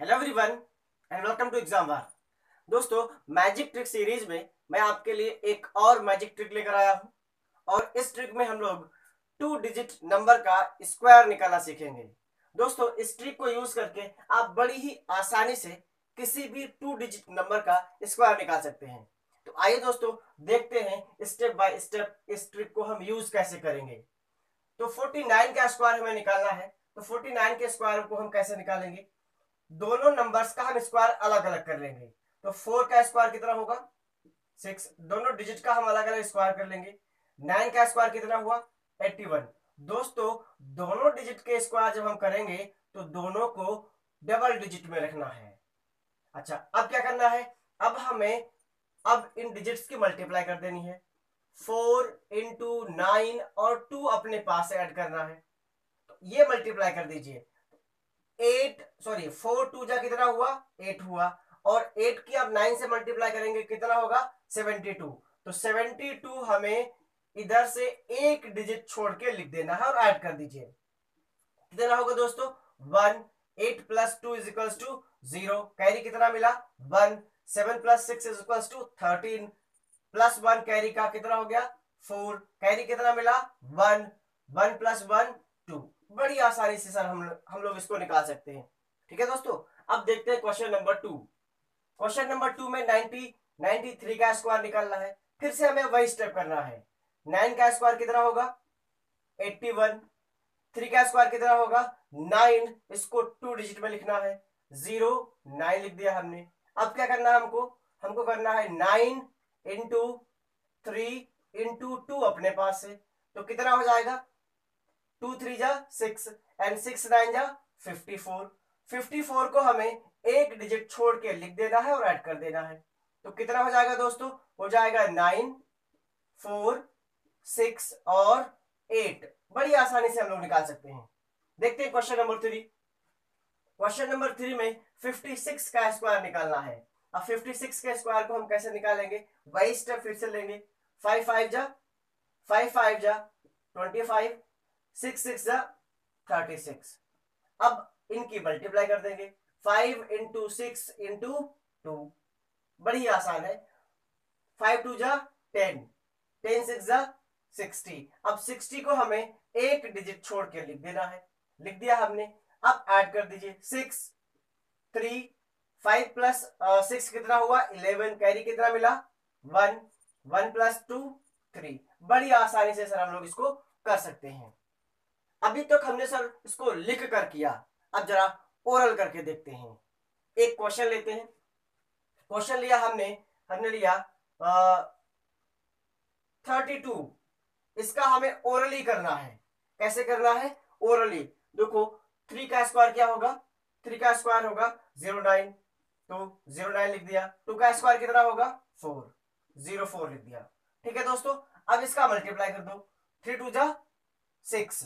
Hello everyone and welcome to exam war दोस्तों magic trick series में मैं आपके लिए एक और मैजिक ट्रिक लेकर आया हूँ, और इस ट्रिक में हम लोग टू डिजिट नंबर का स्क्वायर निकालना सीखेंगे। दोस्तों, इस ट्रिक को यूज़ करके आप बड़ी ही आसानी से किसी भी टू डिजिट नंबर का स्क्वायर निकाल सकते हैं। तो आइए दोस्तों, देखते हैं स्टेप बाय स्टेप इस ट्रिक को हम यूज़ कैसे करेंगे। तो 49 का स्क्वायर हमें निकालना है तो 49 के स्क्वायर को हम कैसे निकालेंगे? दोनों नंबर्स का हम स्क्वायर अलग अलग कर लेंगे। तो फोर का स्क्वायर कितना होगा? सिक्स दोनों डिजिट का हम अलग अलग स्क्वायर कर लेंगे। नाइन का स्क्वायर कितना हुआ? एट्टी वन दोस्तों, दोनों डिजिट के स्क्वायर जब हम करेंगे तो दोनों को डबल डिजिट में रखना है। अच्छा अब क्या करना है? अब हमें, अब इन डिजिट्स की मल्टीप्लाई कर देनी है। फोर इंटू नाइन और टू अपने पास ऐड करना है। तो ये मल्टीप्लाई कर दीजिए। एट सॉरी फोर टू जा कितना हुआ? एट हुआ। और एट की आप नाइन से मल्टीप्लाई करेंगे, कितना होगा? सेवेंटी टू तो सेवेंटी टू हमें इधर से एक डिजिट छोड़ के लिख देना है और ऐड कर दीजिए। कितना होगा दोस्तों? One eight plus two is equals to zero carry कितना मिला? One seven plus six is equals to thirteen plus one carry का कितना हो गया? फोर कैरी कितना मिला? One one plus one two बड़ी आसानी से सर हम हम लोग इसको निकाल सकते हैं। ठीक है दोस्तों? अब देखते हैं question number two question number two में नाइनटी नाइनटी थ्री का स्क्वायर निकालना है। फिर से हमें वही स्टेप करना है। नाइन का स्क्वायर कितना होगा? एट्टी वन थ्री का स्क्वायर कितना होगा? नाइन इसको टू डिजिट में लिखना है। ज़ीरो नाइन लिख दिया हमने। अब क्या करना है हमको? हमको करना है nine into three into two अपने पास से। तो कितना हो जाएगा? टू थ्री जा, सिक्स एंड सिक्स नाइन जा फिफ्टी फोर फिफ्टी फोर को हमें एक डिजिट छोड़ के लिख देना है और ऐड कर देना है। तो कितना हो जाएगा दोस्तों? हो जाएगा नाइन फोर सिक्स और एट बड़ी आसानी से हम लोग निकाल सकते हैं। देखते हैं question number three question number three में फिफ्टी सिक्स का स्क्वायर निकालना है। अब फिफ्टी सिक्स के स्क्वायर को हम कैसे निकालेंगे? वही स्टेप फिर से लेंगे। फाइव फाइव जा फाइव फाइव जा twenty five six six thirty six. अब इनकी मल्टीप्लाई कर देंगे। Five into six into two. बड़ी आसान है। फाइव टू जा टेन। टेन सिक्स जा सिक्सटी। अब सिक्सटी को हमें एक डिजिट छोड़ के लिख देना है। लिख दिया हमने। अब ऐड कर दीजिए। Six, three, five plus six कितना हुआ? इलेवन। कैरी कितना मिला? One. One plus two, three. बड़ी आसानी से सर हम लोग इसको कर सकते हैं। अभी तक तो हमने सर इसको लिख कर किया। अब जरा ओरल करके देखते हैं। एक क्वेश्चन लेते हैं। क्वेश्चन लिया हमने। हमने लिया थर्टी टू इसका हमें ओरली करना है। कैसे करना है? ओरली देखो थ्री का स्क्वायर क्या होगा? थ्री का स्क्वायर होगा ज़ीरो नाइन तो ज़ीरो नाइन लिख दिया। टू का स्क्वायर कितना होगा? फोर ज़ीरो फोर लिख दिया। ठीक है दोस्तों? अब इसका मल्टीप्लाई कर दो। थ्री टू जा सिक्स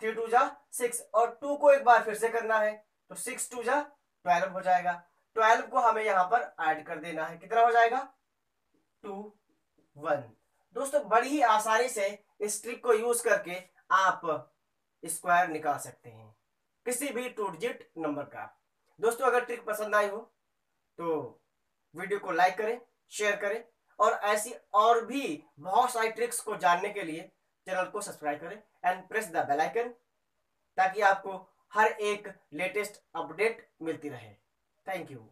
थ्री टू जा, सिक्स और टू को एक बार फिर से करना है तो सिक्स टू जा, ट्वेल्व हो जाएगा। ट्वेल्व को हमें यहाँ पर ऐड कर देना है। कितना हो जाएगा? Two, one. दोस्तों, बड़ी ही आसानी से इस ट्रिक को यूज़ करके आप स्क्वायर निकाल सकते हैं। किसी भी टू डिजिट नंबर का। दोस्तों, अगर ट्रिक पसंद आई हो तो वीडियो को लाइक करें शेयर करें और ऐसी और भी बहुत सारी ट्रिक्स को जानने के लिए चैनल को सब्सक्राइब करें and press the bell icon ताकि आपको हर एक लेटेस्ट अपडेट मिलती रहे। Thank you.